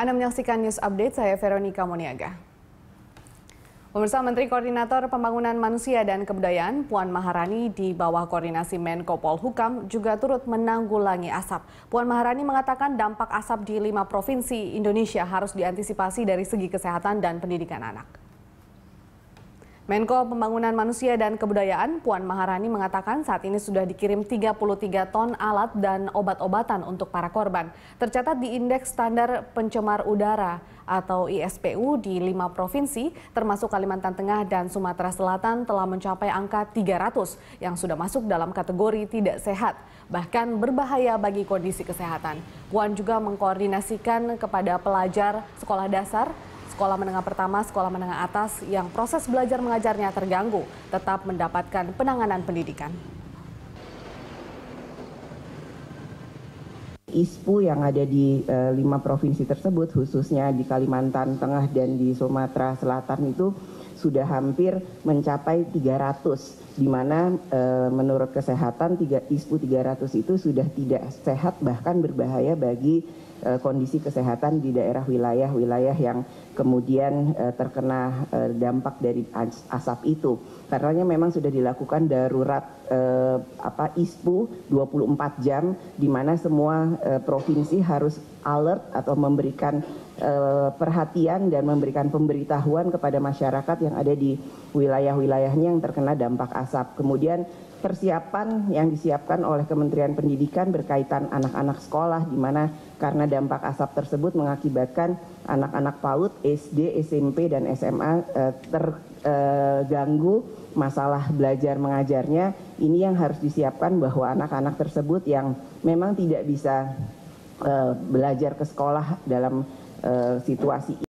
Anda menyaksikan News Update, saya Veronica Moniaga. Pemirsa Menteri Koordinator Pembangunan Manusia dan Kebudayaan Puan Maharani di bawah koordinasi Menko Polhukam juga turut menanggulangi asap. Puan Maharani mengatakan dampak asap di lima provinsi Indonesia harus diantisipasi dari segi kesehatan dan pendidikan anak. Menko Pembangunan Manusia dan Kebudayaan Puan Maharani mengatakan saat ini sudah dikirim 33 ton alat dan obat-obatan untuk para korban. Tercatat di Indeks Standar Pencemar Udara atau ISPU di lima provinsi termasuk Kalimantan Tengah dan Sumatera Selatan telah mencapai angka 300 yang sudah masuk dalam kategori tidak sehat, bahkan berbahaya bagi kondisi kesehatan. Puan juga mengkoordinasikan kepada pelajar sekolah dasar sekolah menengah pertama, sekolah menengah atas yang proses belajar mengajarnya terganggu tetap mendapatkan penanganan pendidikan. ISPU yang ada di e, lima provinsi tersebut, khususnya di Kalimantan Tengah dan di Sumatera Selatan itu sudah hampir mencapai 300 di mana e, menurut kesehatan tiga ISPU 300 itu sudah tidak sehat bahkan berbahaya bagi e, kondisi kesehatan di daerah wilayah-wilayah yang kemudian e, terkena e, dampak dari asap itu. Karenanya memang sudah dilakukan darurat e, apa ISPU 24 jam di mana semua e, provinsi harus alert atau memberikan perhatian dan memberikan pemberitahuan kepada masyarakat yang ada di wilayah-wilayahnya yang terkena dampak asap. Kemudian persiapan yang disiapkan oleh Kementerian Pendidikan berkaitan anak-anak sekolah di mana karena dampak asap tersebut mengakibatkan anak-anak PAUD, SD, SMP dan SMA eh, terganggu masalah belajar mengajarnya. Ini yang harus disiapkan bahwa anak-anak tersebut yang memang tidak bisa eh, belajar ke sekolah dalam uh, situasi